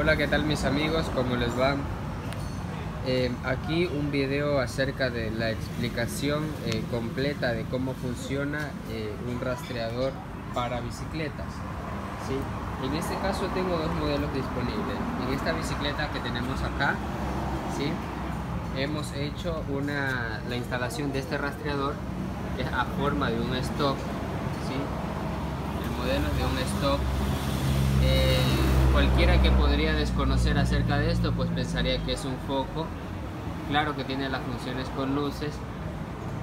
Hola, ¿qué tal mis amigos? ¿Cómo les va? Eh, aquí un video acerca de la explicación eh, completa de cómo funciona eh, un rastreador para bicicletas. ¿sí? En este caso tengo dos modelos disponibles. En esta bicicleta que tenemos acá, ¿sí? hemos hecho una, la instalación de este rastreador que es a forma de un stock. ¿sí? El modelo es de un stock cualquiera que podría desconocer acerca de esto pues pensaría que es un foco. Claro que tiene las funciones con luces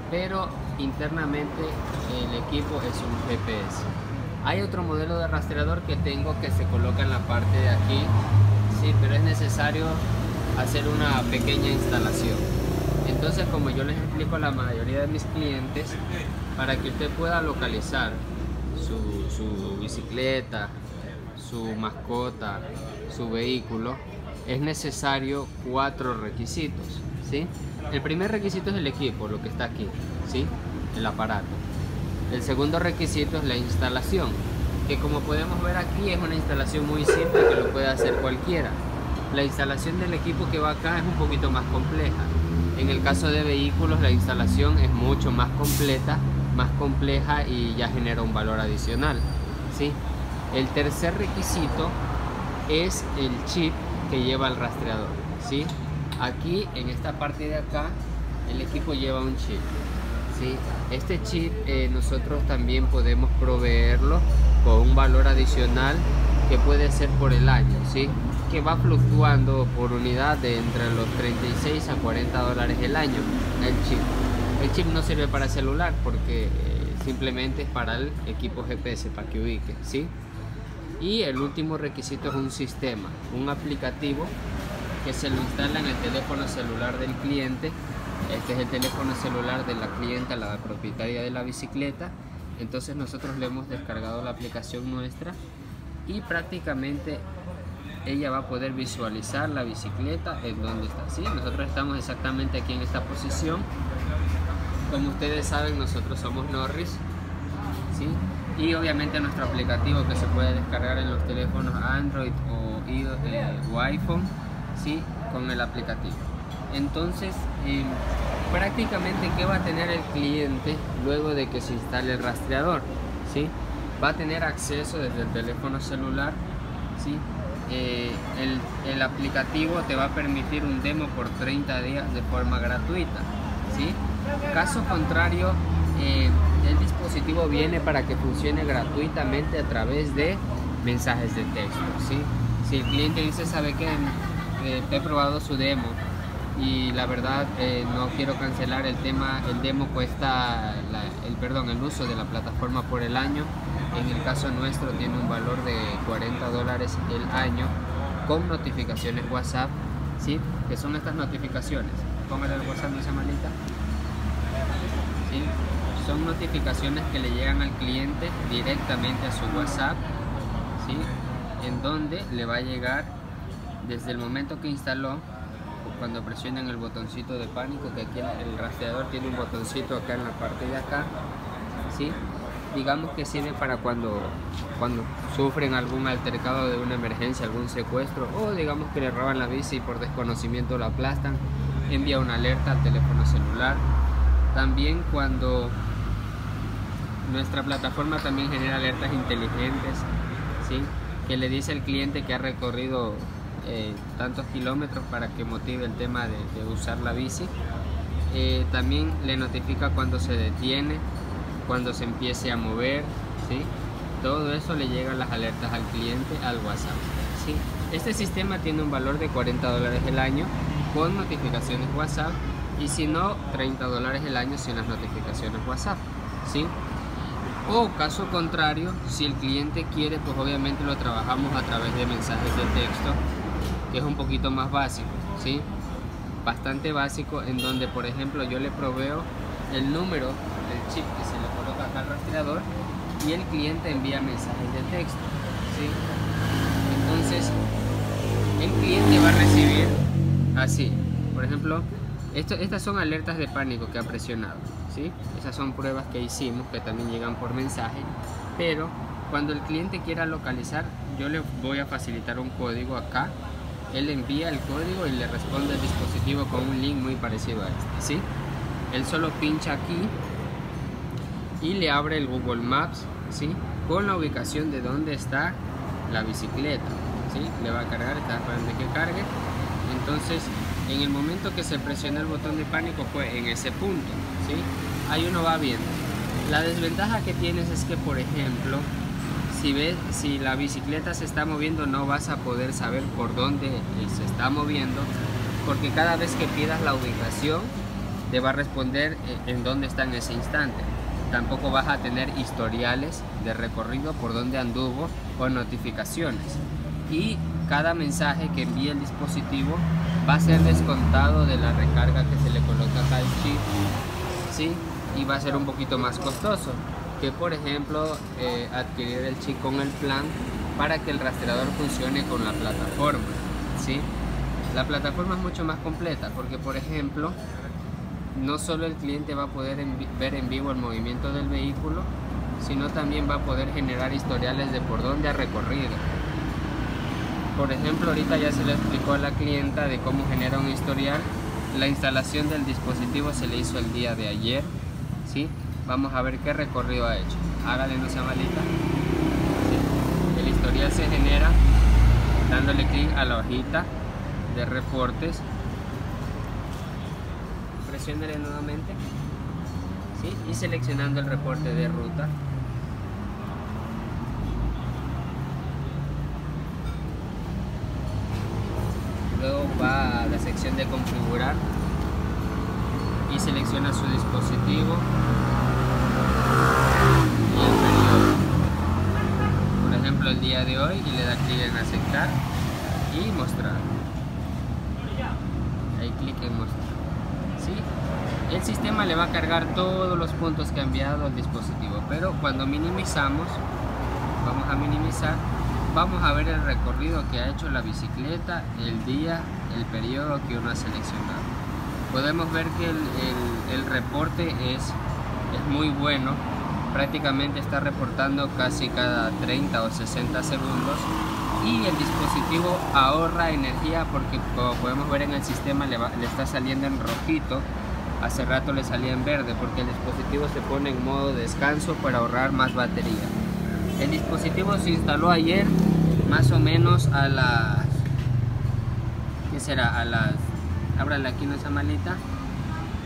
pero internamente el equipo es un GPS hay otro modelo de rastreador que tengo que se coloca en la parte de aquí. Sí pero es necesario hacer una pequeña instalación. Entonces como yo les explico a la mayoría de mis clientes para que usted pueda localizar su, su bicicleta su mascota, su vehículo, es necesario cuatro requisitos. ¿sí? El primer requisito es el equipo, lo que está aquí, ¿sí? el aparato. El segundo requisito es la instalación, que como podemos ver aquí es una instalación muy simple que lo puede hacer cualquiera. La instalación del equipo que va acá es un poquito más compleja. En el caso de vehículos la instalación es mucho más completa, más compleja y ya genera un valor adicional. ¿sí? El tercer requisito es el chip que lleva el rastreador. ¿sí? Aquí en esta parte de acá el equipo lleva un chip. ¿sí? Este chip eh, nosotros también podemos proveerlo con un valor adicional que puede ser por el año, ¿sí? que va fluctuando por unidad de entre los 36 a 40 dólares el año el chip. El chip no sirve para celular porque eh, simplemente es para el equipo GPS, para que ubique. ¿sí? Y el último requisito es un sistema, un aplicativo que se lo instala en el teléfono celular del cliente. Este es el teléfono celular de la clienta, la propietaria de la bicicleta. Entonces nosotros le hemos descargado la aplicación nuestra y prácticamente ella va a poder visualizar la bicicleta en donde está. ¿sí? Nosotros estamos exactamente aquí en esta posición. Como ustedes saben, nosotros somos Norris. ¿sí? Y obviamente nuestro aplicativo que se puede descargar en los teléfonos Android o, eh, iPhone ¿sí? con el aplicativo entonces eh, prácticamente qué va a tener el cliente luego de que se instale el rastreador ¿sí? va a tener acceso desde el teléfono celular ¿sí? Eh, el, el, aplicativo te va a permitir un demo por 30 días de forma gratuita ¿sí? caso contrario el dispositivo viene para que funcione gratuitamente a través de mensajes de texto. ¿sí? Si el cliente dice, sabe que eh, he probado su demo y la verdad eh, no quiero cancelar el tema, el demo cuesta, el perdón, el uso de la plataforma por el año. En el caso nuestro tiene un valor de 40 dólares el año con notificaciones WhatsApp, ¿sí? que son estas notificaciones. Póngale el WhatsApp, esa malita. ¿Sí? Son notificaciones que le llegan al cliente directamente a su WhatsApp, ¿sí? en donde le va a llegar desde el momento que instaló, cuando presionen el botoncito de pánico, que aquí el rastreador tiene un botoncito acá en la parte de acá, ¿sí? digamos que sirve para cuando, cuando sufren algún altercado de una emergencia, algún secuestro, o digamos que le roban la bici y por desconocimiento la aplastan, envía una alerta al teléfono celular. También cuando nuestra plataforma también genera alertas inteligentes, ¿sí? que le dice al cliente que ha recorrido eh, tantos kilómetros para que motive el tema de, usar la bici. Eh, también le notifica cuando se detiene, cuando se empiece a mover, ¿sí? todo eso le llegan las alertas al cliente al WhatsApp. ¿sí? Este sistema tiene un valor de 40 dólares el año con notificaciones WhatsApp y si no 30 dólares el año sin las notificaciones WhatsApp. ¿sí? O caso contrario, si el cliente quiere, pues obviamente lo trabajamos a través de mensajes de texto, que es un poquito más básico, ¿sí? Bastante básico, en donde, por ejemplo, yo le proveo el número del chip que se le coloca acá al rastreador y el cliente envía mensajes de texto, ¿sí? Entonces, el cliente va a recibir así, por ejemplo, estas son alertas de pánico que ha presionado. Esas son pruebas que hicimos que también llegan por mensaje, pero cuando el cliente quiera localizar, yo le voy a facilitar un código acá. Él envía el código y le responde el dispositivo con un link muy parecido a este, ¿sí? Él solo pincha aquí y le abre el Google Maps, ¿sí? Con la ubicación de dónde está la bicicleta, ¿sí? Le va a cargar, está esperando que cargue. Entonces, en el momento que se presiona el botón de pánico fue en ese punto, ¿sí? Ahí uno va viendo. La desventaja que tienes es que, por ejemplo, si ves si la bicicleta se está moviendo no vas a poder saber por dónde se está moviendo porque cada vez que pidas la ubicación te va a responder eh, en dónde está en ese instante tampoco vas a tener historiales de recorrido por donde anduvo o notificaciones y cada mensaje que envíe el dispositivo va a ser descontado de la recarga que se le coloca acá al chip ¿sí? y va a ser un poquito más costoso que por ejemplo eh, adquirir el chip con el plan para que el rastreador funcione con la plataforma ¿sí? la plataforma es mucho más completa porque por ejemplo no solo el cliente va a poder ver en vivo el movimiento del vehículo sino también va a poder generar historiales de por dónde ha recorrido por ejemplo ahorita ya se le explicó a la clienta de cómo genera un historial la instalación del dispositivo se le hizo el día de ayer ¿sí? Vamos a ver qué recorrido ha hecho. Hágale no sea malita. El historial se genera dándole clic a la hojita de reportes. Presiónale nuevamente. ¿sí? Y seleccionando el reporte de ruta. Luego va a la sección de configurar y selecciona su dispositivo y el periodo. Por ejemplo, el día de hoy y le da clic en aceptar y mostrar. Ahí clic en mostrar. ¿Sí? El sistema le va a cargar todos los puntos que ha enviado al dispositivo, pero cuando minimizamos, vamos a minimizar, vamos a ver el recorrido que ha hecho la bicicleta, el día, el periodo que uno ha seleccionado. Podemos ver que el, reporte es es muy bueno. Prácticamente está reportando casi cada 30 o 60 segundos. Y el dispositivo ahorra energía porque como podemos ver en el sistema le, está saliendo en rojito. Hace rato le salía en verde porque el dispositivo se pone en modo descanso para ahorrar más batería el dispositivo se instaló ayer más o menos a las ¿qué será? a las ábrale aquí en esa malita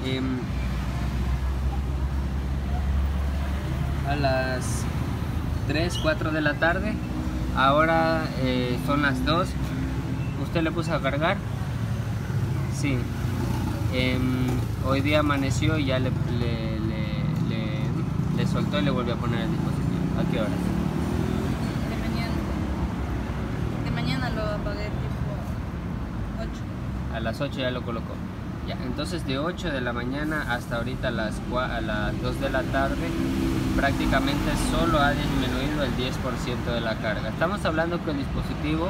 eh, a las 3, 4 de la tarde. Ahora eh, son las 2. ¿Usted le puso a cargar? Sí. Eh, hoy día amaneció y ya le, soltó y le volvió a poner el dispositivo. ¿A qué hora? De mañana. De mañana lo apagué tipo 8. A las 8 ya lo colocó. Ya, entonces de 8 de la mañana hasta ahorita a las, a las 2 de la tarde prácticamente solo ha disminuido el 10% de la carga. Estamos hablando que el dispositivo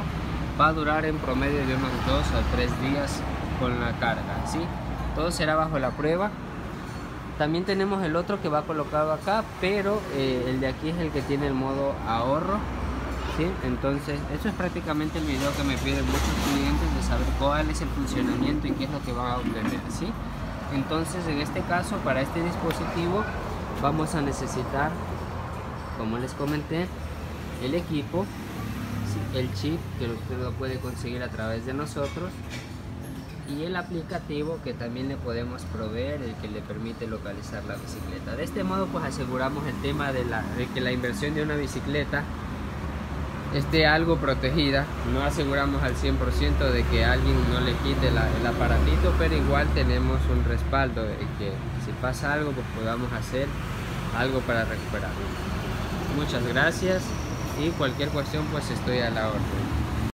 va a durar en promedio de unos 2 a 3 días con la carga. ¿sí? Todo será bajo la prueba. También tenemos el otro que va colocado acá, pero eh, el de aquí es el que tiene el modo ahorro. Entonces, eso es prácticamente el video que me piden muchos clientes de saber cuál es el funcionamiento y qué es lo que van a obtener. ¿sí? Entonces, en este caso, para este dispositivo, vamos a necesitar como les comenté el equipo el chip que usted lo puede conseguir a través de nosotros y el aplicativo que también le podemos proveer el que le permite localizar la bicicleta de este modo pues aseguramos el tema de que la inversión de una bicicleta esté algo protegida no aseguramos al 100% de que alguien no le quite el aparatito pero igual tenemos un respaldo de que si pasa algo pues podamos hacer algo para recuperarlo. Muchas gracias y cualquier cuestión pues estoy a la orden